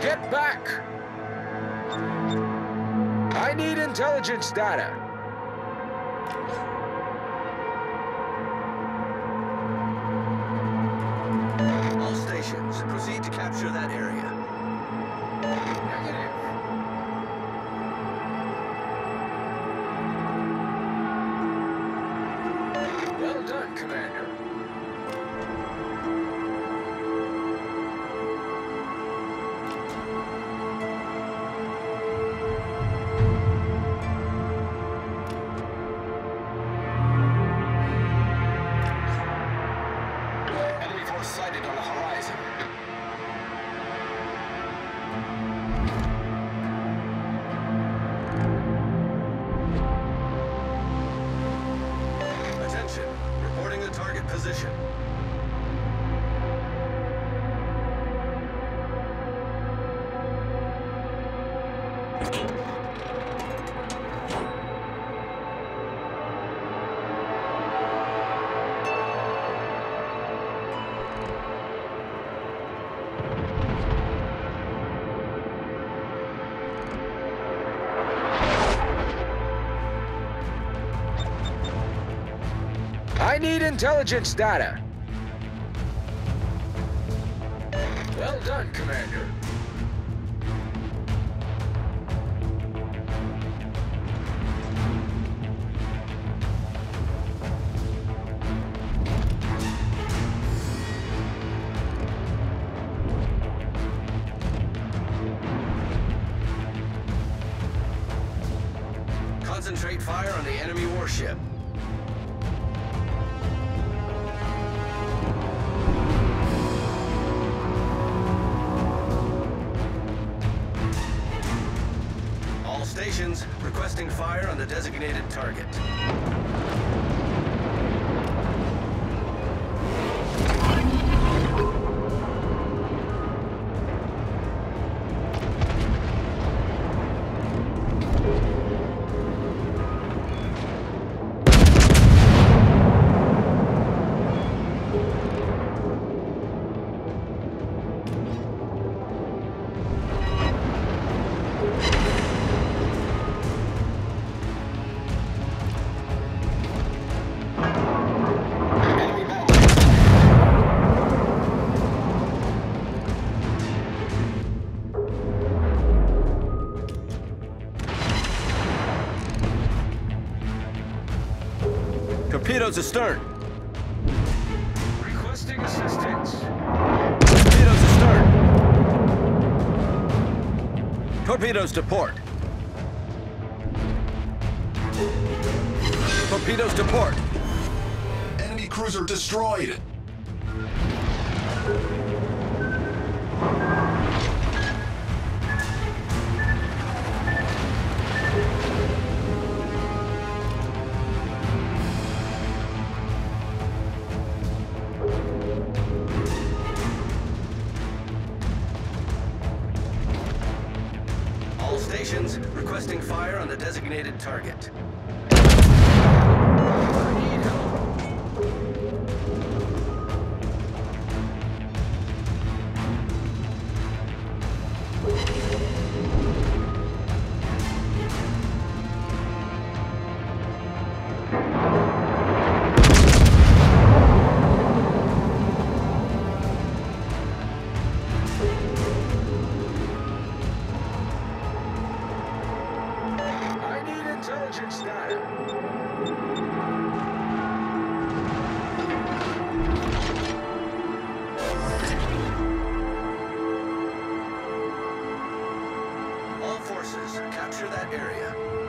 Get back! I need intelligence data. Position. I need intelligence data. Well done, Commander. Concentrate fire on the enemy warship. Requesting fire on the designated target. Torpedoes astern! Requesting assistance. Torpedoes astern! Torpedoes to port! Torpedoes to port! Enemy cruiser destroyed. Designated target. Capture that area.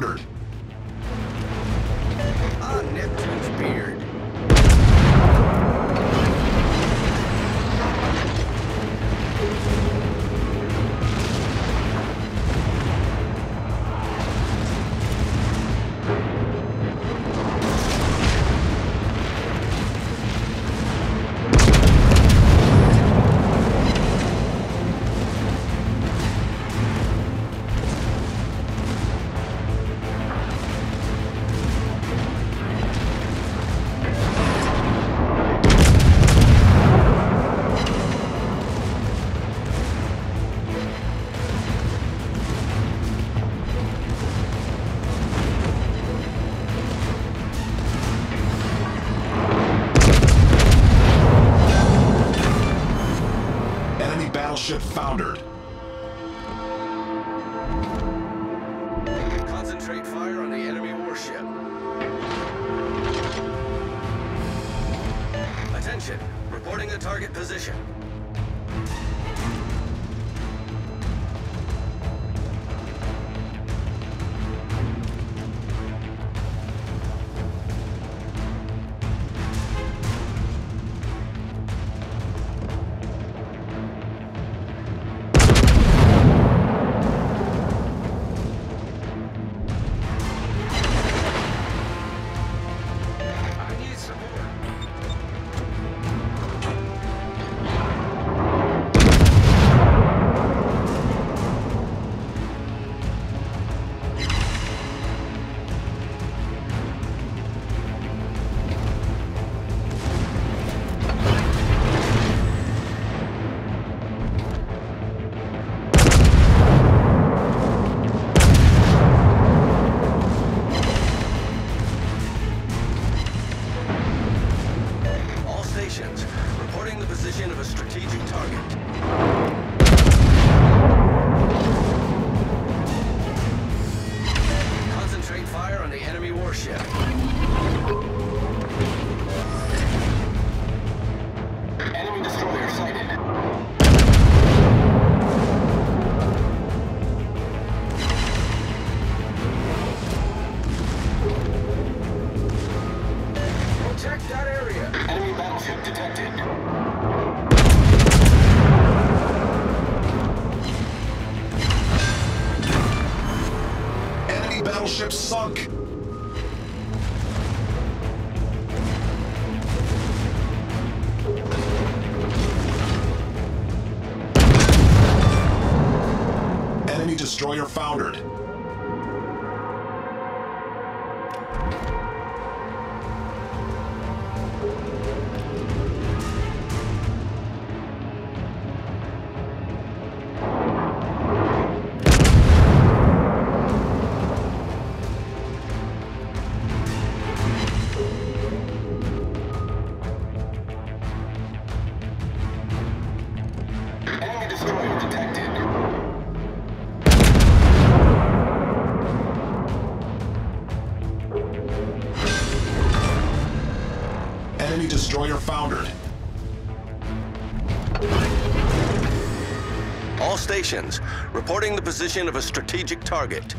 Cruiser target position. Destroyer foundered. Foundered. All stations, reporting the position of a strategic target.